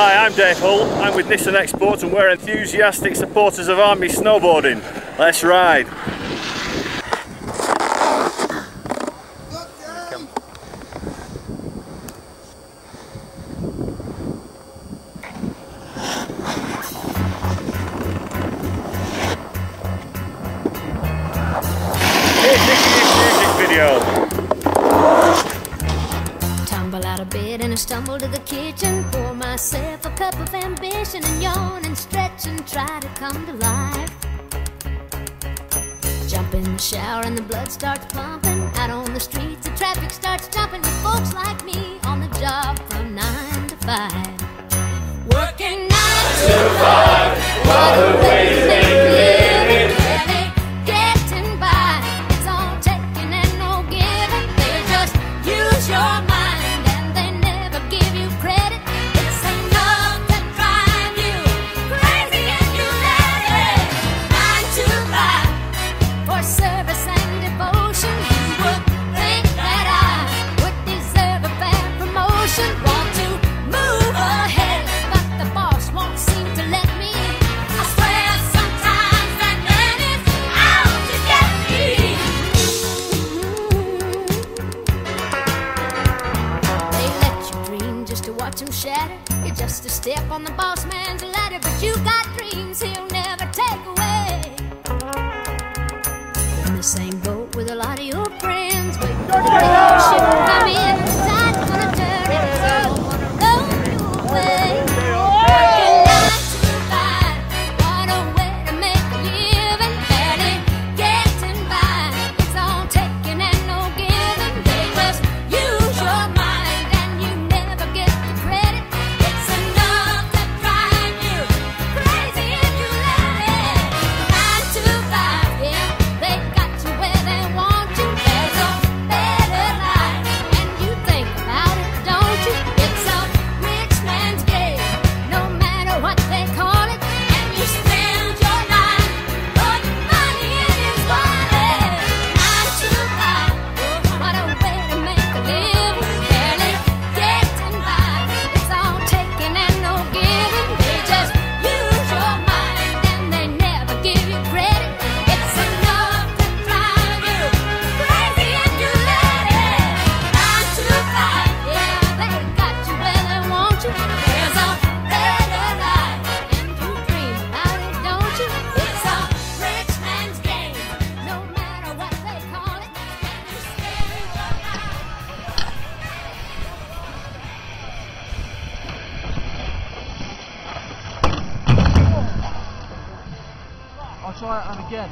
Hi, I'm Dave Hull. I'm with Nissan Exports and we're enthusiastic supporters of Army snowboarding. Let's ride. out of bed and I stumble to the kitchen. Pour myself a cup of ambition and yawn and stretch and try to come to life. Jump in the shower and the blood starts pumping. Out on the streets the traffic starts jumping With folks like me on the job from 9 to 5 Working 9 to 5 shatter. You're just a step on the boss man's ladder, but you got dreams he'll try it on again.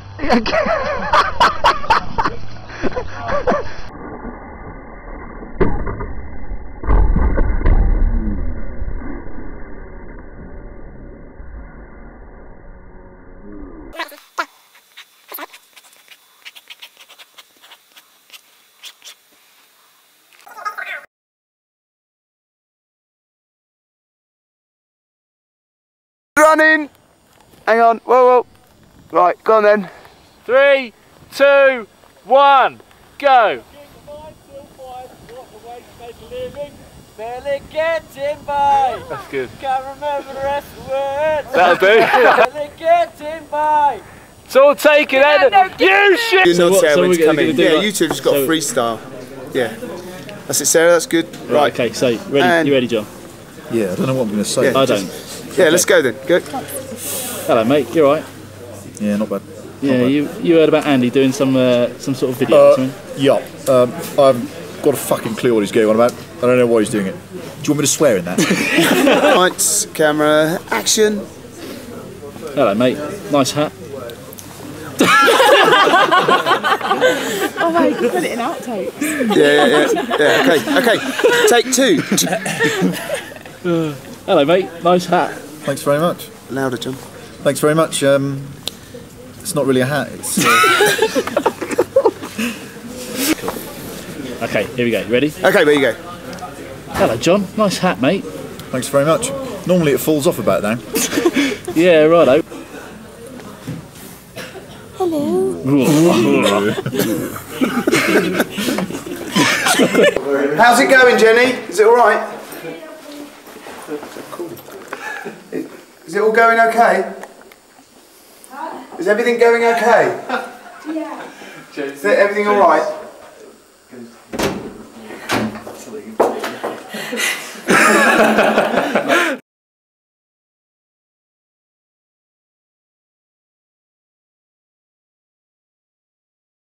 Running! Hang on, whoa, whoa. Right, go on then. Three, two, one, go. Barely getting by. That's good. Can't remember the rest of the words. That'll do. Barely getting by. It's all taken and you shit! You So know what- so when we're to come gonna in. do Yeah, like- you two just got so- freestyle. Yeah. That's it, Sarah, that's good. Right, okay, so ready? And- you ready, John? Yeah, I don't know what I'm going to say. Yeah. I don't. Yeah, let's go then. Go. Hello, mate. You alright? Yeah, not bad. Yeah, bad. you you heard about Andy doing some uh, some sort of video or Uh, yeah, um, I've got a fucking clue what he's going on about. I don't know why he's doing it. Do you want me to swear in that? Lights, camera, action. Hello, mate. Nice hat. Oh wait, put it in outtakes. Yeah, yeah, yeah. yeah okay, okay. Take two. Hello, mate. Nice hat. Thanks very much. Louder, John. Thanks very much. Um, it's not really a hat. It's uh, Okay, here we go. You ready? Okay, there you go. Hello, John. Nice hat, mate. thanks very much. Normally it falls off about now. Yeah, righto. Hello. How's it going, Jenny? Is it all right? Is it all going okay? Is everything going okay? Yeah. Is everything all right?